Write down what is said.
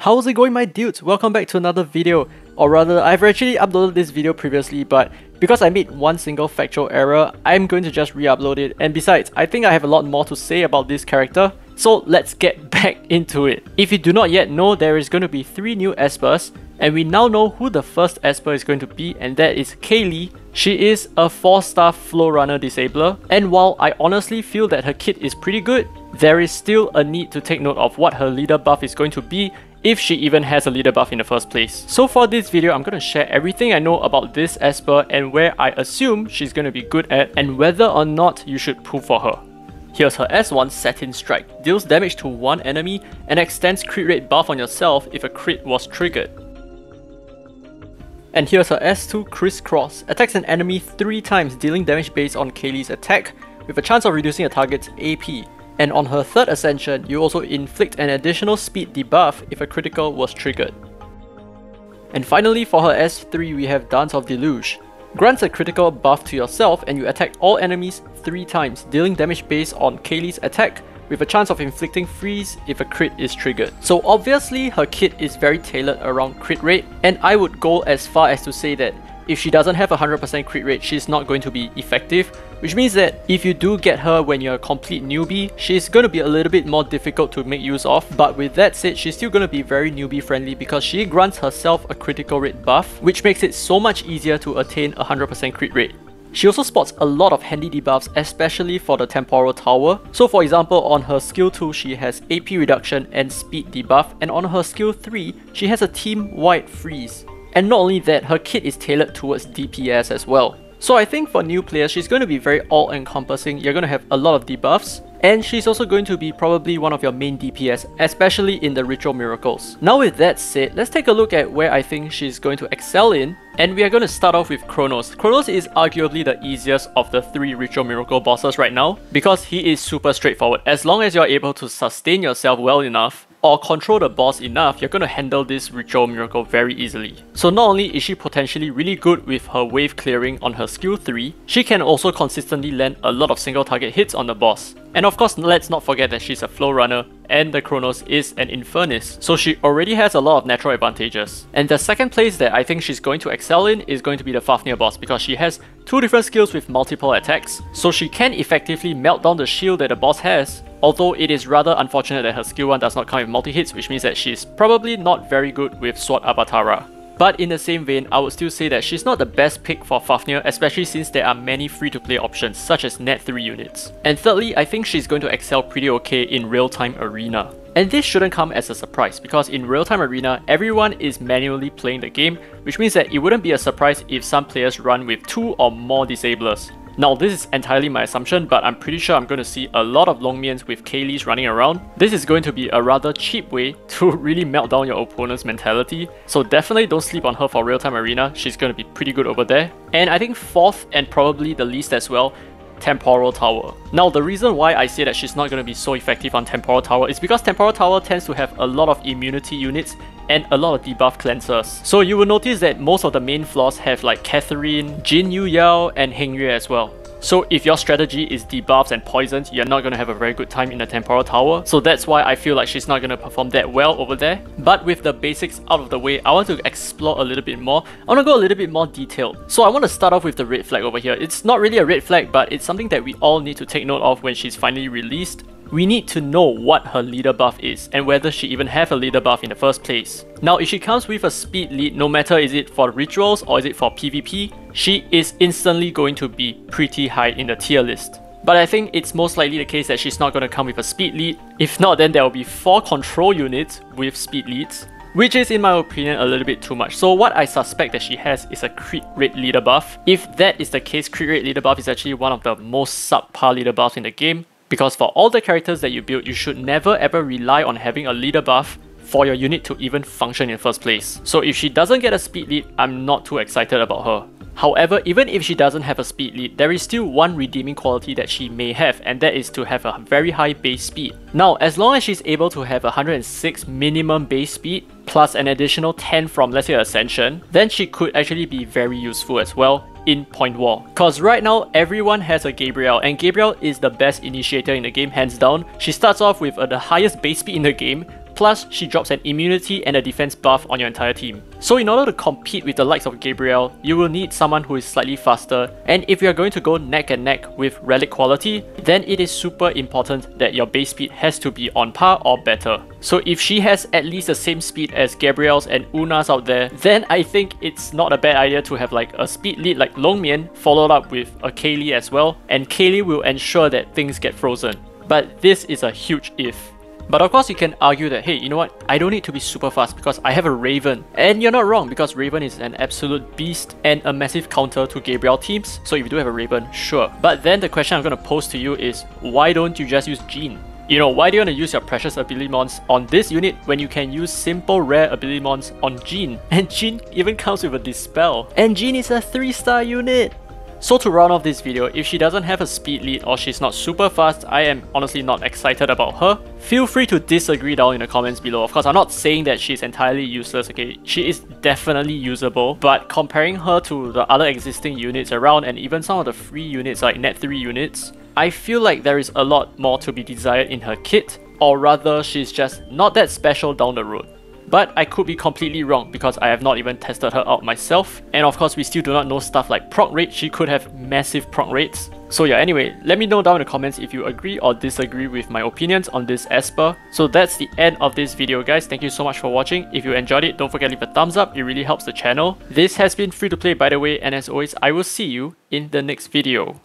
How's it going my dudes? Welcome back to another video. Or rather, I've actually uploaded this video previously, but because I made one single factual error, I'm going to just re-upload it. And besides, I think I have a lot more to say about this character, so let's get back into it. If you do not yet know, there is going to be 3 new Espers, and we now know who the first Esper is going to be, and that is Kaylee. She is a 4-star Flow Runner Disabler, and while I honestly feel that her kit is pretty good, there is still a need to take note of what her leader buff is going to be if she even has a leader buff in the first place. So for this video, I'm to share everything I know about this Esper and where I assume she's to be good at and whether or not you should pull for her. Here's her S1 Satin Strike, deals damage to one enemy and extends crit rate buff on yourself if a crit was triggered. And here's her S2 Crisscross, attacks an enemy 3 times dealing damage based on Kaylee's attack, with a chance of reducing a target's AP, and on her third ascension, you also inflict an additional speed debuff if a critical was triggered. And finally for her S3 we have Dance of Deluge. Grants a critical buff to yourself and you attack all enemies 3 times, dealing damage based on Kaylee's attack with a chance of inflicting freeze if a crit is triggered. So obviously her kit is very tailored around crit rate and I would go as far as to say that if she doesn't have a 100% crit rate, she's not going to be effective, which means that if you do get her when you're a complete newbie, she's going to be a little bit more difficult to make use of, but with that said, she's still going to be very newbie friendly because she grants herself a critical rate buff, which makes it so much easier to attain a 100% crit rate. She also spots a lot of handy debuffs, especially for the Temporal Tower. So for example, on her skill 2, she has AP reduction and speed debuff, and on her skill 3, she has a team-wide freeze. And not only that, her kit is tailored towards DPS as well. So I think for new players, she's going to be very all-encompassing. You're going to have a lot of debuffs. And she's also going to be probably one of your main DPS, especially in the Ritual Miracles. Now with that said, let's take a look at where I think she's going to excel in. And we are going to start off with Kronos. Kronos is arguably the easiest of the three Ritual Miracle bosses right now, because he is super straightforward. As long as you're able to sustain yourself well enough, or control the boss enough, you're going to handle this Ritual Miracle very easily. So not only is she potentially really good with her wave clearing on her skill 3, she can also consistently land a lot of single target hits on the boss. And of course, let's not forget that she's a flow runner and the Kronos is an Infernus, so she already has a lot of natural advantages. And the second place that I think she's going to excel in is going to be the Fafnir boss because she has two different skills with multiple attacks, so she can effectively melt down the shield that the boss has, although it is rather unfortunate that her skill 1 does not come with multi-hits which means that she's probably not very good with Sword Avatara. But in the same vein, I would still say that she's not the best pick for Fafnir, especially since there are many free-to-play options, such as net 3 units. And thirdly, I think she's going to excel pretty okay in real-time arena. And this shouldn't come as a surprise, because in real-time arena, everyone is manually playing the game, which means that it wouldn't be a surprise if some players run with two or more disablers. Now this is entirely my assumption, but I'm pretty sure I'm going to see a lot of Longmians with Kaylee's running around. This is going to be a rather cheap way to really melt down your opponent's mentality, so definitely don't sleep on her for real-time arena, she's going to be pretty good over there. And I think fourth and probably the least as well Temporal Tower. Now the reason why I say that she's not going to be so effective on Temporal Tower is because Temporal Tower tends to have a lot of immunity units and a lot of debuff cleansers. So you will notice that most of the main floors have like Catherine, Jin Yu Yao, and Heng Yue as well. So if your strategy is debuffs and poisons, you're not going to have a very good time in the Temporal Tower. So that's why I feel like she's not going to perform that well over there. But with the basics out of the way, I want to explore a little bit more. I want to go a little bit more detailed. So I want to start off with the red flag over here. It's not really a red flag, but it's something that we all need to take note of when she's finally released we need to know what her leader buff is and whether she even have a leader buff in the first place. Now if she comes with a speed lead, no matter is it for rituals or is it for PvP, she is instantly going to be pretty high in the tier list. But I think it's most likely the case that she's not going to come with a speed lead. If not, then there will be 4 control units with speed leads, which is in my opinion a little bit too much. So what I suspect that she has is a crit rate leader buff. If that is the case, crit rate leader buff is actually one of the most subpar leader buffs in the game. Because for all the characters that you build, you should never ever rely on having a leader buff for your unit to even function in first place. So if she doesn't get a speed lead, I'm not too excited about her. However, even if she doesn't have a speed lead, there is still one redeeming quality that she may have and that is to have a very high base speed. Now, as long as she's able to have 106 minimum base speed plus an additional 10 from let's say Ascension, then she could actually be very useful as well in Point War. Cause right now everyone has a Gabriel, and Gabriel is the best initiator in the game hands down. She starts off with uh, the highest base speed in the game Plus, she drops an immunity and a defense buff on your entire team. So in order to compete with the likes of Gabriel, you will need someone who is slightly faster, and if you are going to go neck and neck with relic quality, then it is super important that your base speed has to be on par or better. So if she has at least the same speed as Gabriel's and Una's out there, then I think it's not a bad idea to have like a speed lead like Longmian followed up with a Kaylee as well, and Kaylee will ensure that things get frozen. But this is a huge if. But of course you can argue that, hey, you know what, I don't need to be super fast because I have a Raven. And you're not wrong because Raven is an absolute beast and a massive counter to Gabriel teams. So if you do have a Raven, sure. But then the question I'm going to pose to you is, why don't you just use Jean? You know, why do you want to use your precious ability mons on this unit when you can use simple rare ability mons on Jean? And Jean even comes with a Dispel. And Jean is a 3 star unit! So to round off this video, if she doesn't have a speed lead or she's not super fast, I am honestly not excited about her. Feel free to disagree down in the comments below. Of course, I'm not saying that she's entirely useless, okay? She is definitely usable, but comparing her to the other existing units around and even some of the free units like net 3 units, I feel like there is a lot more to be desired in her kit, or rather she's just not that special down the road. But I could be completely wrong because I have not even tested her out myself. And of course, we still do not know stuff like proc rate. She could have massive proc rates. So yeah, anyway, let me know down in the comments if you agree or disagree with my opinions on this Esper. So that's the end of this video guys. Thank you so much for watching. If you enjoyed it, don't forget to leave a thumbs up. It really helps the channel. This has been free to play by the way and as always, I will see you in the next video.